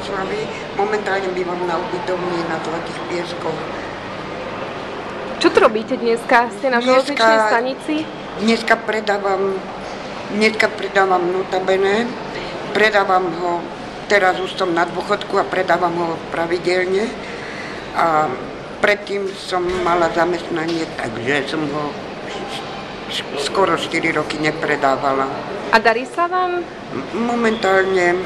Bratislavy. Momentálne bývam na ubytovni na Zlatých pieskoch. Čo tu robíte dneska? Ste na železničnej stanici? Dneska predávam, dneska predávam notabene, predávam ho, teraz už som na dôchodku a predávam ho pravidelne. A predtým som mala zamestnanie, takže som ho skoro 4 roky nepredávala. A darí sa vám? Momentálne,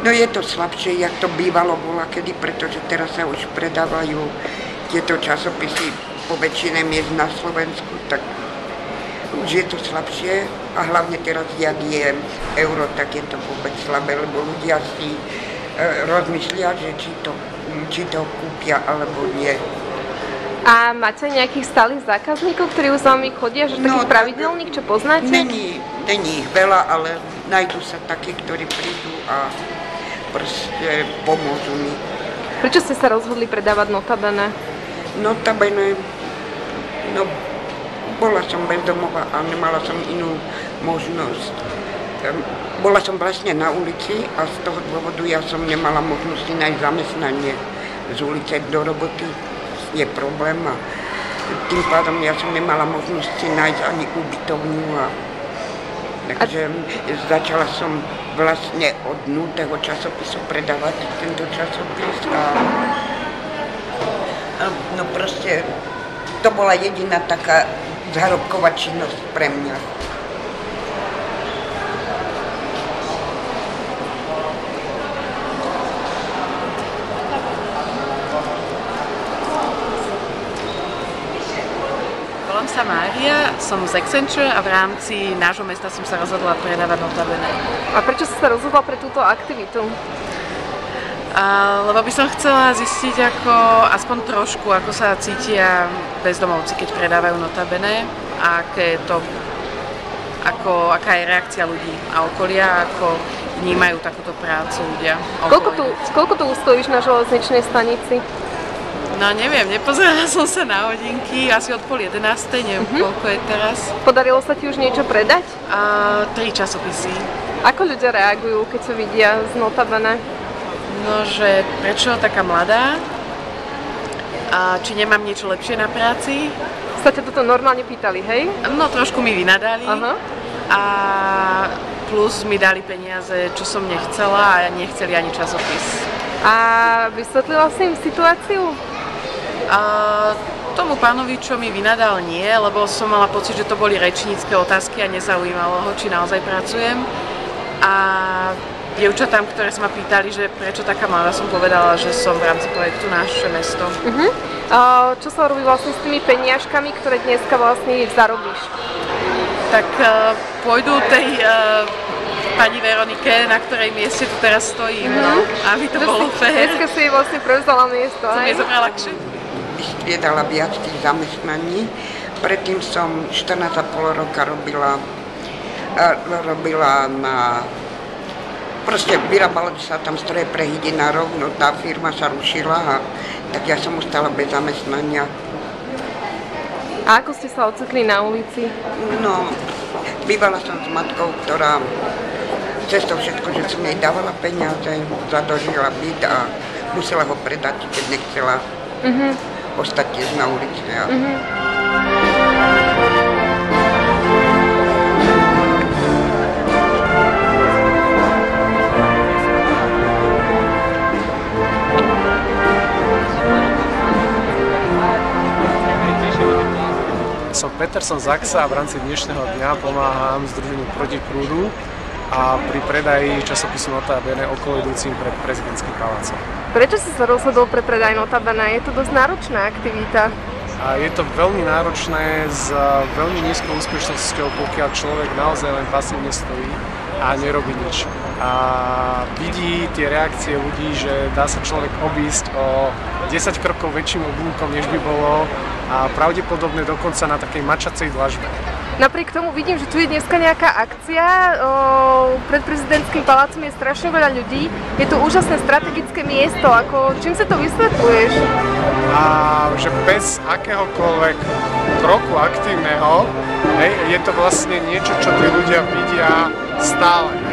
no je to slabšie, jak to bývalo bola kedy, pretože teraz sa už predávajú tieto časopisy po väčšine miest na Slovensku, tak už je to slabšie a hlavne teraz, jak je euro, tak je to vôbec slabé, lebo ľudia si e, rozmyslia, že či to, či to kúpia alebo nie. A máte nejakých stálych zákazníkov, ktorí už s vami chodia, že No, takých tak- pravidelných, čo poznáte? Není, není ich veľa, ale nájdú sa takí, ktorí prídu a proste pomôžu mi. Prečo ste sa rozhodli predávať notabene? Notabene, no bola som bezdomová a nemala som inú možnosť. Em, Bola som vlastne na ulici a z toho dôvodu ja som nemala možnosť si nájsť zamestnanie z ulice do roboty. Je problém a tým pádom ja som nemala možnosť si nájsť ani ubytovňu a Takže začala som vlastne od nutého časopisu predávať tento časopis a, no proste to bola jediná taká zárobková činnosť pre mňa. Sa Mária, som z Accenture a v rámci nášho mesta som sa rozhodla predávať notabene. A prečo ste sa rozhodla pre túto aktivitu? A, lebo by som chcela zistiť ako, aspoň trošku, ako sa cítia bezdomovci, keď predávajú notabene a aké je to, ako, aká je reakcia ľudí a okolia, ako vnímajú takúto prácu ľudia. Koľko tu, koľko tu stojíš na železničnej stanici? No neviem, nepozerala som sa na hodinky, asi od pol jedenástej, neviem Mhm. koľko je teraz. Podarilo sa ti už niečo predať? A tri časopisy. Ako ľudia reagujú, keď sa vidia z notabene? No, že prečo taká mladá? A či nemám niečo lepšie na práci? Sa ťa toto normálne pýtali, hej? No, trošku mi vynadali. Aha. A plus mi dali peniaze, čo som nechcela a nechceli ani časopis. A vysvetlila si im situáciu? A tomu pánovi, čo mi vynadal, nie, lebo som mala pocit, že to boli rečnícke otázky a nezaujímalo ho, či naozaj pracujem. A dievčatám, ktoré sa ma pýtali, že prečo taká mladá, som povedala, že som v rámci projektu Naše mesto. Uh-huh. A čo sa robí vlastne s tými peniažkami, ktoré dneska vlastne zarobíš? tak uh, pôjdu tej uh, pani Veronike, na ktorej mieste tu teraz stojím, no, aby to bolo fér. Dneska si jej vlastne prevzala miesto, Som jej zobrala kšet. Vystriedala viac tých zamestnaní. Predtým som 14,5 roka robila, robila na Proste vyrábalo sa tam stroje pre hydinárov, no tá firma sa rušila a tak ja som ostala bez zamestnania. A ako ste sa ocitli na ulici? No, bývala som s matkou, ktorá cez to všetko, že som jej dávala peniaze, zadožila byt a musela ho predať, keď nechcela Mhm. Ostať tiež na ulici. A Som Peterson Zaxa a v rámci dnešného dňa pomáham Združeniu proti prúdu a pri predaji časopisu Nota Bene okolo idúcim pred prezidentským palácom. Prečo si sa rozhodol pre predaj notabene? Je to dosť náročná aktivita. A je to veľmi náročné s veľmi nízkou úspešnosťou, pokiaľ človek naozaj len pasívne stojí a nerobí nič. A vidí tie reakcie ľudí, že dá sa človek obísť o 10 krokov väčším oblúkom, než by bolo a pravdepodobne dokonca na takej mačacej dlažbe. Napriek tomu vidím, že tu je dneska nejaká akcia. Pred prezidentským palácom je strašne veľa ľudí. Je to úžasné strategické miesto. Ako, čím sa to vysvetľuješ? a že bez akéhokoľvek kroku aktívneho hej, je to vlastne niečo, čo tí ľudia vidia stále.